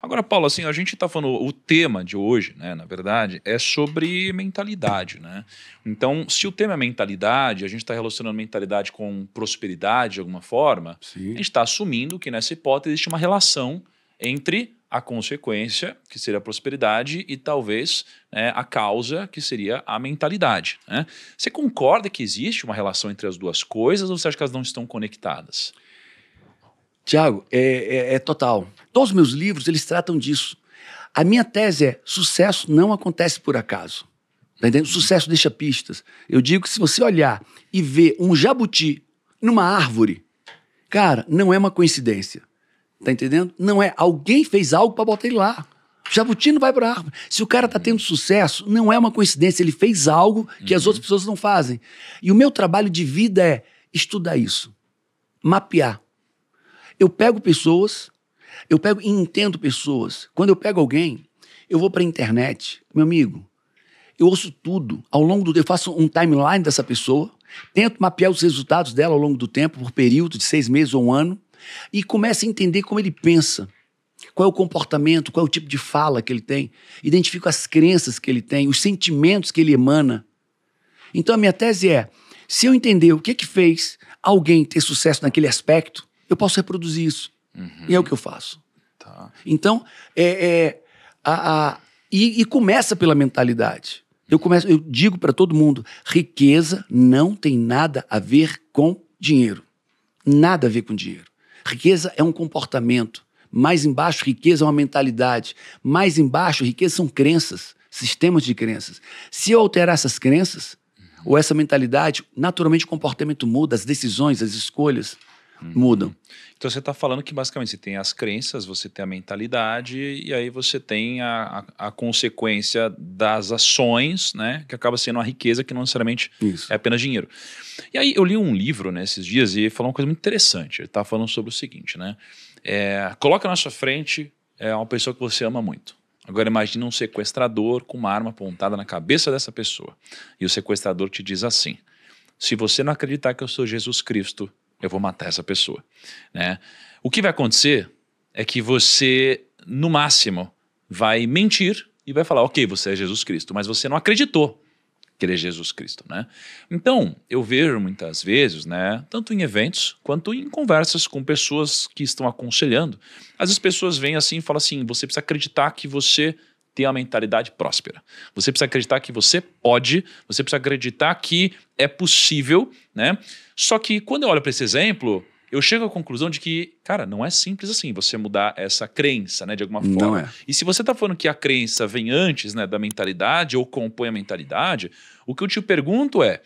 Agora, Paulo, assim, a gente está falando, o tema de hoje, né, na verdade, é sobre mentalidade, né? Então, se o tema é mentalidade, a gente está relacionando mentalidade com prosperidade de alguma forma, Sim. a gente está assumindo que nessa hipótese existe uma relação entre a consequência, que seria a prosperidade, e talvez né, a causa, que seria a mentalidade. Né? Você concorda que existe uma relação entre as duas coisas ou você acha que elas não estão conectadas? Tiago, é, é- é total. Todos os meus livros, eles tratam disso. A minha tese é, sucesso não acontece por acaso. Tá entendendo? Sucesso deixa pistas. Eu digo que se você olhar e ver um jabuti numa árvore, cara, não é uma coincidência. Tá entendendo? Não é. Alguém fez algo para botar ele lá. O jabuti não vai para árvore. Se o cara tá tendo sucesso, não é uma coincidência. Ele fez algo que as outras pessoas não fazem. E o meu trabalho de vida é estudar isso, mapear. Eu pego pessoas, eu pego e entendo pessoas. Quando eu pego alguém, eu vou para a internet, meu amigo, eu ouço tudo. Ao longo do eu faço um timeline dessa pessoa, tento mapear os resultados dela ao longo do tempo, por período de seis meses ou um ano, e começo a entender como ele pensa. Qual é o comportamento, qual é o tipo de fala que ele tem. Identifico as crenças que ele tem, os sentimentos que ele emana. Então a minha tese é: se eu entender o que que fez alguém ter sucesso naquele aspecto, eu posso reproduzir isso. E é o que eu faço. Tá. Então, é, é, a, a- e, e começa pela mentalidade. Eu, começo, eu digo para todo mundo: riqueza não tem nada a ver com dinheiro. Nada a ver com dinheiro. Riqueza é um comportamento. Mais embaixo, riqueza é uma mentalidade. Mais embaixo, riqueza são crenças, sistemas de crenças. Se eu alterar essas crenças, ou essa mentalidade, naturalmente o comportamento muda, as decisões, as escolhas mudam. Então você está falando que basicamente você tem as crenças, você tem a mentalidade e aí você tem a, a, a consequência das ações, né? Que acaba sendo a riqueza que não necessariamente Isso. é apenas dinheiro. E aí eu li um livro nesses dias e ele falou uma coisa muito interessante. Ele está falando sobre o seguinte, né? É, coloca na sua frente é, uma pessoa que você ama muito. Agora imagine um sequestrador com uma arma apontada na cabeça dessa pessoa. E o sequestrador te diz assim: se você não acreditar que eu sou Jesus Cristo, eu vou matar essa pessoa. Né? O que vai acontecer é que você, no máximo, vai mentir e vai falar, ok, você é Jesus Cristo, mas você não acreditou que ele é Jesus Cristo, né? Então, eu vejo muitas vezes, né, tanto em eventos quanto em conversas com pessoas que estão aconselhando, às vezes pessoas vêm assim e falam assim, você precisa acreditar que você tem uma mentalidade próspera. Você precisa acreditar que você pode, você precisa acreditar que é possível, né? Só que quando eu olho para esse exemplo, eu chego à conclusão de que, cara, não é simples assim você mudar essa crença, né, de alguma forma. Não é. E se você está falando que a crença vem antes, né, da mentalidade ou compõe a mentalidade, o que eu te pergunto é,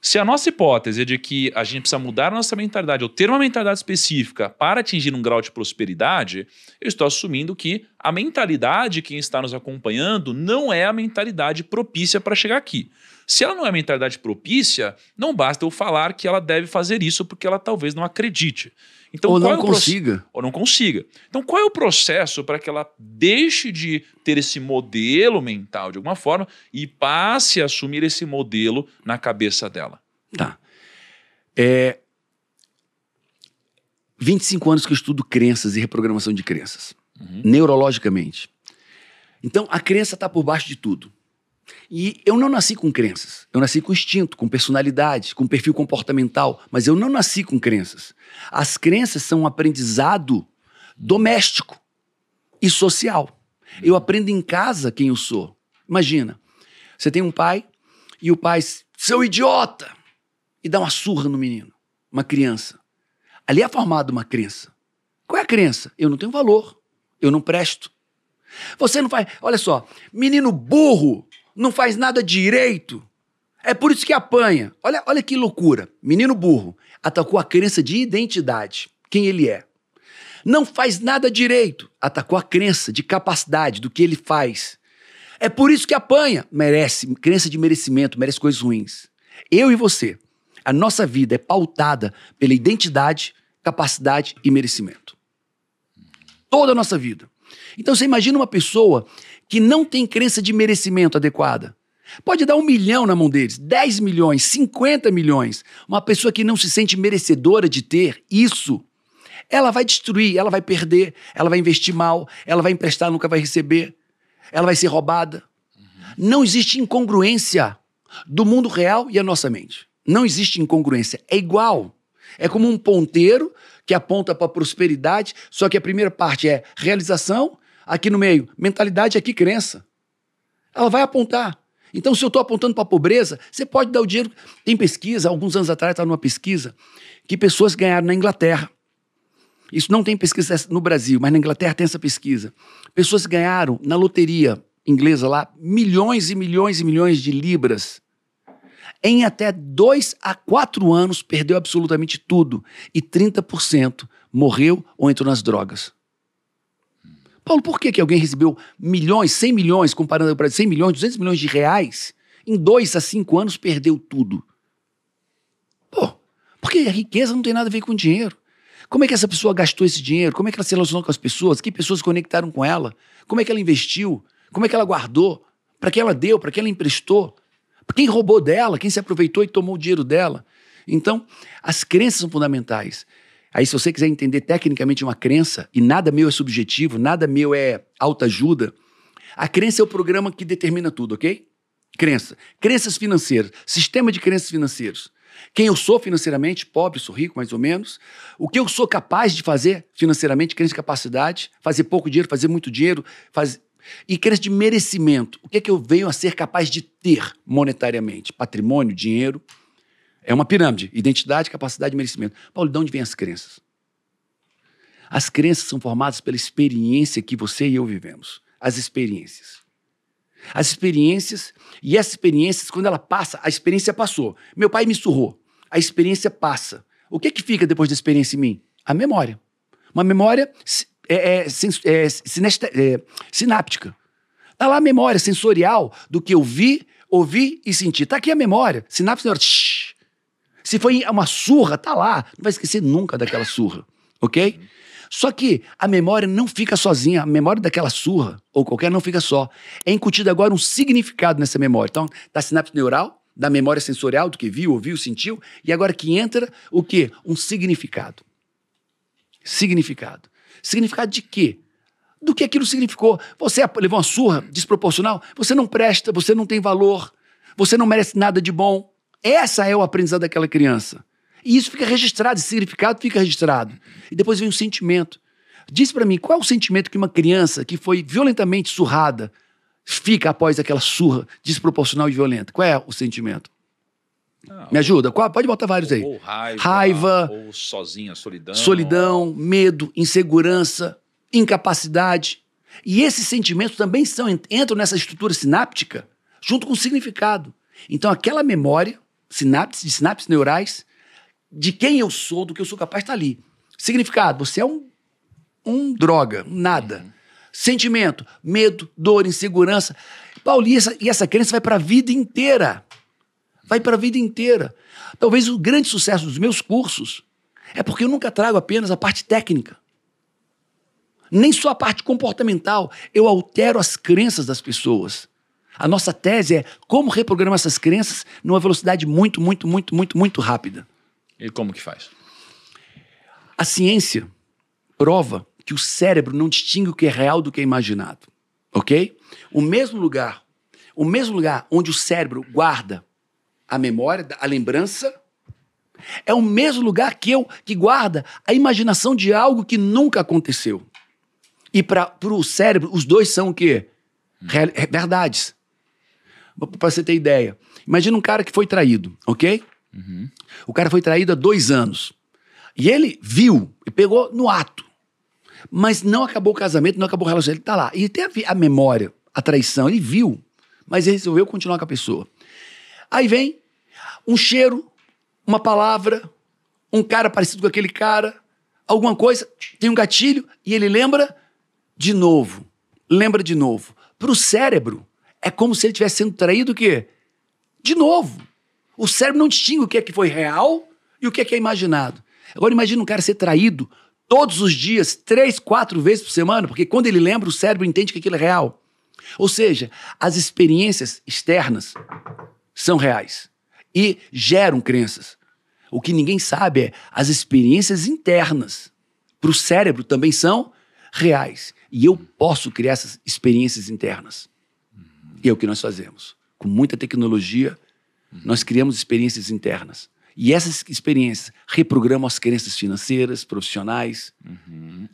se a nossa hipótese é de que a gente precisa mudar a nossa mentalidade ou ter uma mentalidade específica para atingir um grau de prosperidade, eu estou assumindo que a mentalidade que está nos acompanhando não é a mentalidade propícia para chegar aqui. Se ela não é mentalidade propícia, não basta eu falar que ela deve fazer isso porque ela talvez não acredite. Então, Ou não é consiga. ou não consiga. Então, qual é o processo para que ela deixe de ter esse modelo mental de alguma forma e passe a assumir esse modelo na cabeça dela? Tá. É, 25 anos que eu estudo crenças e reprogramação de crenças, Uhum. neurologicamente. Então, a crença está por baixo de tudo. E eu não nasci com crenças. Eu nasci com instinto, com personalidade, com perfil comportamental, mas eu não nasci com crenças. As crenças são um aprendizado doméstico e social. Eu aprendo em casa quem eu sou. Imagina, você tem um pai e o pai, seu idiota, e dá uma surra no menino, uma criança. Ali é formada uma crença. Qual é a crença? Eu não tenho valor, eu não presto. Você não faz. Olha só, menino burro, não faz nada direito. É por isso que apanha. Olha, olha que loucura. Menino burro atacou a crença de identidade, quem ele é. Não faz nada direito, atacou a crença de capacidade do que ele faz. É por isso que apanha. Merece, crença de merecimento, merece coisas ruins. Eu e você, a nossa vida é pautada pela identidade, capacidade e merecimento. Toda a nossa vida. Então você imagina uma pessoa que não tem crença de merecimento adequada. Pode dar um milhão na mão deles, 10 milhões, 50 milhões. Uma pessoa que não se sente merecedora de ter isso ela vai destruir, ela vai perder, ela vai investir mal, ela vai emprestar, nunca vai receber, ela vai ser roubada. Não existe incongruência do mundo real e a nossa mente. Não existe incongruência. É igual. É como um ponteiro que aponta para a prosperidade, só que a primeira parte é realização, aqui no meio, mentalidade, aqui crença. Ela vai apontar. Então, se eu estou apontando para a pobreza, você pode dar o dinheiro. Tem pesquisa, alguns anos atrás estava numa pesquisa, que pessoas ganharam na Inglaterra. Isso não tem pesquisa no Brasil, mas na Inglaterra tem essa pesquisa. Pessoas ganharam na loteria inglesa lá milhões e milhões e milhões de libras. Em até dois a quatro anos, perdeu absolutamente tudo. E 30% morreu ou entrou nas drogas. Paulo, por que, que alguém recebeu milhões, 100 milhões, comparando para 100 milhões, 200 milhões de reais, em dois a cinco anos perdeu tudo? Pô, porque a riqueza não tem nada a ver com dinheiro. Como é que essa pessoa gastou esse dinheiro? Como é que ela se relacionou com as pessoas? Que pessoas se conectaram com ela? Como é que ela investiu? Como é que ela guardou? Para que ela deu? Para que ela emprestou? Quem roubou dela? Quem se aproveitou e tomou o dinheiro dela? Então, as crenças são fundamentais. Aí, se você quiser entender tecnicamente uma crença, e nada meu é subjetivo, nada meu é autoajuda, a crença é o programa que determina tudo, ok? Crença. Crenças financeiras, sistema de crenças financeiros. Quem eu sou financeiramente, pobre, sou rico, mais ou menos. O que eu sou capaz de fazer financeiramente, crença de capacidade, fazer pouco dinheiro, fazer muito dinheiro, e crença de merecimento. O que é que eu venho a ser capaz de ter monetariamente? Patrimônio, dinheiro. É uma pirâmide: identidade, capacidade e merecimento. Paulo, de onde vêm as crenças? As crenças são formadas pela experiência que você e eu vivemos. As experiências. As experiências, e essas experiências, quando ela passa, a experiência passou. Meu pai me surrou. A experiência passa. O que é que fica depois da experiência em mim? A memória. Uma memória é, é, é, é sináptica. Está lá a memória sensorial do que eu vi, ouvi e senti. Está aqui a memória. Sinapse neural. Se foi uma surra, tá lá. Não vai esquecer nunca daquela surra, ok? Só que a memória não fica sozinha. A memória daquela surra, ou qualquer, não fica só. É incutido agora um significado nessa memória. Então, da sinapse neural, da memória sensorial, do que viu, ouviu, sentiu, e agora que entra o quê? Um significado. Significado. Significado de quê? Do que aquilo significou. Você levou uma surra desproporcional, você não presta, você não tem valor, você não merece nada de bom. Essa é o aprendizado daquela criança. E isso fica registrado, esse significado fica registrado. E depois vem o sentimento. Diz para mim, qual é o sentimento que uma criança que foi violentamente surrada fica após aquela surra desproporcional e violenta? Qual é o sentimento? Não, Me ajuda? Qual? Pode botar vários aí. Ou raiva, raiva, ou sozinha, solidão. Solidão, medo, insegurança, incapacidade. E esses sentimentos também são, entram nessa estrutura sináptica junto com o significado. Então, aquela memória sinapses, de sinapses neurais, de quem eu sou, do que eu sou capaz, está ali. Significado, você é um, um droga, um nada. Uhum. Sentimento, medo, dor, insegurança. Paulo, e essa, e essa crença vai para a vida inteira. Vai para a vida inteira. Talvez o grande sucesso dos meus cursos é porque eu nunca trago apenas a parte técnica. Nem só a parte comportamental. Eu altero as crenças das pessoas. A nossa tese é como reprogramar essas crenças numa velocidade muito, muito, muito, muito, muito rápida. E como que faz? A ciência prova que o cérebro não distingue o que é real do que é imaginado. Ok? O mesmo lugar, o mesmo lugar onde o cérebro guarda a memória, a lembrança, é o mesmo lugar que eu que guarda a imaginação de algo que nunca aconteceu. E para o cérebro, os dois são o quê? Real, verdades. Para você ter ideia. Imagina um cara que foi traído, ok? Uhum. O cara foi traído há dois anos. E ele viu, e pegou no ato. Mas não acabou o casamento, não acabou o relacionamento. Ele tá lá. E tem a, a memória, a traição. Ele viu, mas ele resolveu continuar com a pessoa. Aí vem um cheiro, uma palavra, um cara parecido com aquele cara, alguma coisa, tem um gatilho e ele lembra de novo. Lembra de novo. Para o cérebro, é como se ele tivesse sendo traído o quê? De novo. O cérebro não distingue o que é que foi real e o que é que é imaginado. Agora imagine um cara ser traído todos os dias, três, quatro vezes por semana, porque quando ele lembra, o cérebro entende que aquilo é real. Ou seja, as experiências externas são reais e geram crenças. O que ninguém sabe é as experiências internas. para o cérebro também são reais. E eu posso criar essas experiências internas. E é o que nós fazemos. Com muita tecnologia, nós criamos experiências internas. E essas experiências reprogramam as crenças financeiras, profissionais. Uhum.